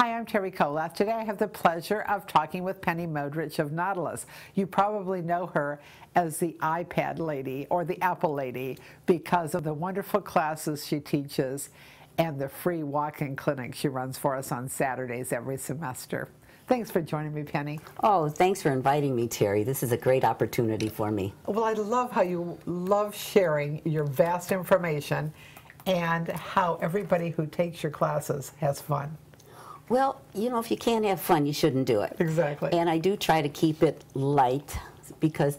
Hi, I'm Terry Kolath. Today I have the pleasure of talking with Penny Modrich of Nautilus. You probably know her as the iPad lady or the Apple lady because of the wonderful classes she teaches and the free walk-in clinic she runs for us on Saturdays every semester. Thanks for joining me, Penny. Oh, thanks for inviting me, Terry. This is a great opportunity for me. Well, I love how you love sharing your vast information and how everybody who takes your classes has fun. Well, you know, if you can't have fun, you shouldn't do it. Exactly. And I do try to keep it light because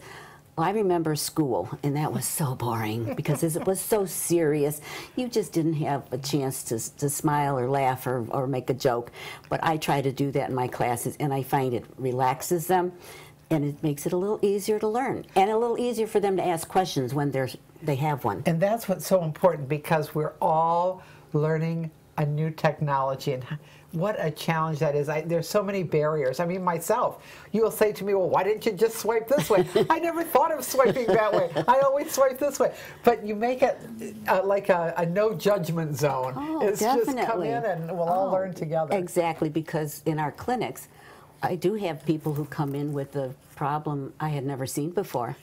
I remember school, and that was so boring because it was so serious. You just didn't have a chance to, to smile or laugh or, or make a joke. But I try to do that in my classes, and I find it relaxes them and it makes it a little easier to learn and a little easier for them to ask questions when they're, they have one. And that's what's so important because we're all learning a new technology and what a challenge that is. I, there's so many barriers. I mean, myself, you will say to me, well, why didn't you just swipe this way? I never thought of swiping that way. I always swipe this way. But you make it uh, like a, a, no judgment zone. Oh, it's definitely. just come in and we'll all oh, learn together. Exactly, because in our clinics, I do have people who come in with a problem I had never seen before.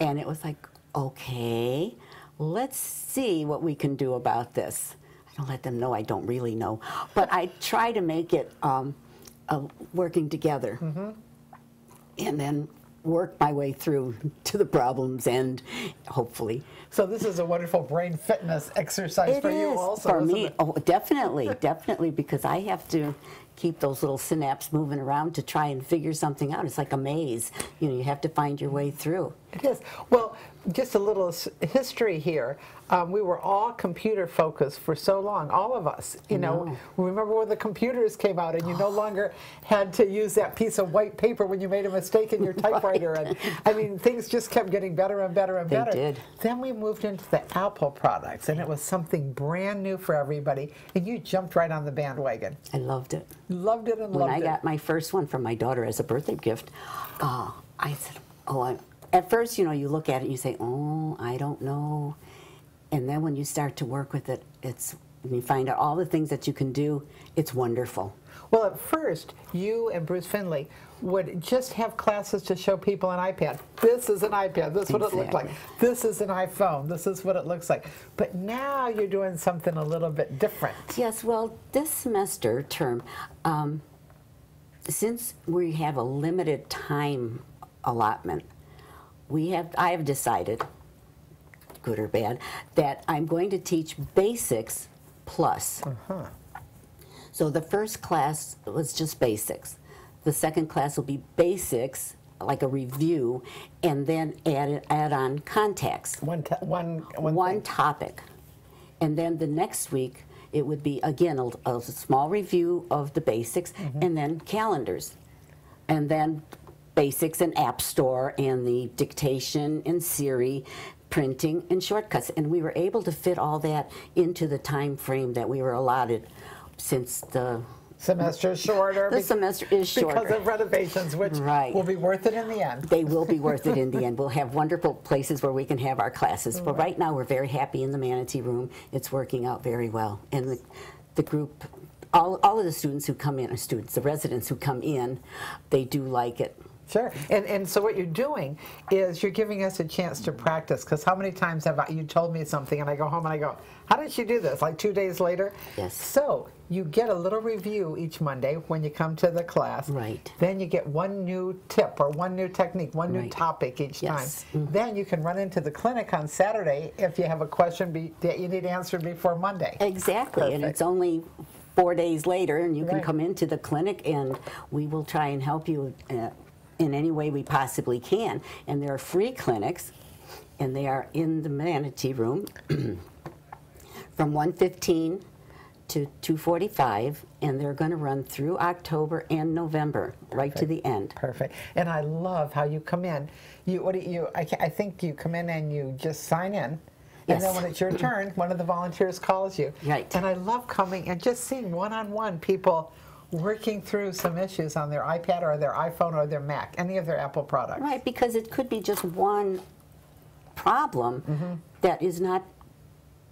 and it was like, okay, let's see what we can do about this. I let them know I don't really know, but I try to make it um, working together. Mm -hmm. And then work my way through to the problems and hopefully. So this is a wonderful brain fitness exercise it for you also. For me, it? oh, definitely, definitely, because I have to keep those little synapses moving around to try and figure something out. It's like a maze. You know, you have to find your way through. It is. Well, just a little history here. Um, we were all computer focused for so long, all of us. You know, no. remember when the computers came out and you no longer had to use that piece of white paper when you made a mistake in your typewriter. right. And I mean, things just kept getting better and better and they better. Did. Then we moved into the Apple products, and it was something brand new for everybody. And you jumped right on the bandwagon. I loved it. Loved it and when loved it. When I got my first one from my daughter as a birthday gift, uh, I said, "Oh, I'm." At first, you know, you look at it and you say, "Oh, I don't know," and then when you start to work with it, it's you find out all the things that you can do, it's wonderful. Well, at first, you and Bruce Finley would just have classes to show people an iPad. This is an iPad. This is what it looked like. This is an iPhone. This is what it looks like. But now you're doing something a little bit different. Yes, well, this semester term, um, since we have a limited time allotment, we have I have decided, good or bad, that I'm going to teach basics plus. Uh -huh. So the first class was just basics. The second class will be basics, like a review, and then add, add on contacts. One, one, one, one topic. And then the next week, it would be, again, a, a small review of the basics, mm -hmm. and then calendars. And then basics and App Store, and the dictation and Siri, printing and shortcuts. And we were able to fit all that into the time frame that we were allotted since the semester is shorter. the semester is shorter. Because of renovations, which right. will be worth it in the end. They will be worth it in the end. We'll have wonderful places where we can have our classes. But right now, we're very happy in the Manatee Room. It's working out very well. And the, the group, all, all of the students who come in, are students, the residents who come in, they do like it. Sure. And, and so what you're doing is you're giving us a chance to practice because how many times have I, you told me something and I go home and I go, how did you do this? Like two days later? Yes. So you get a little review each Monday when you come to the class. Right. Then you get one new tip or one new technique, one new right. topic each yes. time. Mm -hmm. Then you can run into the clinic on Saturday if you have a question be, that you need answered before Monday. Exactly. Perfect. And it's only four days later and you can come into the clinic and we will try and help you uh, in any way we possibly can. And there are free clinics, and they are in the Manatee Room from 1:15 to 2:45, and they're going to run through October and November, Perfect. right to the end. Perfect. And I love how you come in. You what do you? I, I think you come in and you just sign in. And yes. then when it's your turn, one of the volunteers calls you. Right. And I love coming and just seeing one-on-one -on -one people working through some issues on their iPad or their iPhone or their Mac, any of their Apple products. Right, because it could be just one problem mm -hmm. that is not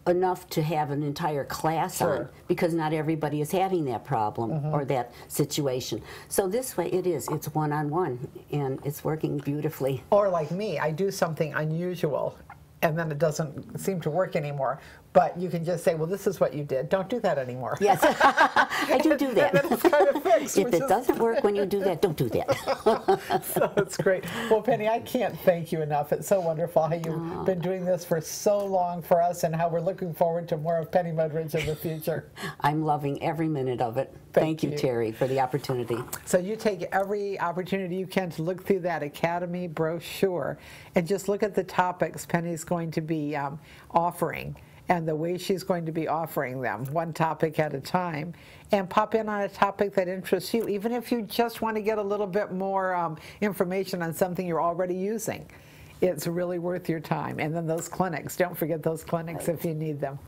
enough to have an entire class Sure. on because not everybody is having that problem or that situation. So this way it is, it's one on one and it's working beautifully. Or like me, I do something unusual and then it doesn't seem to work anymore. But you can just say, well, this is what you did. Don't do that anymore. Yes, I do do that. And then it's kind of fixed. if it is- doesn't work when you do that, don't do that. so it's great. Well, Penny, I can't thank you enough. It's so wonderful how you've been doing this for so long for us and how we're looking forward to more of Penny Mudridge in the future. I'm loving every minute of it. Thank Thank, you, you. Terry, for the opportunity. So you take every opportunity you can to look through that Academy brochure and just look at the topics Penny's going to be um, offering and the way she's going to be offering them, one topic at a time, and pop in on a topic that interests you, even if you just want to get a little bit more um, information on something you're already using. It's really worth your time. And then those clinics, don't forget those clinics if you need them.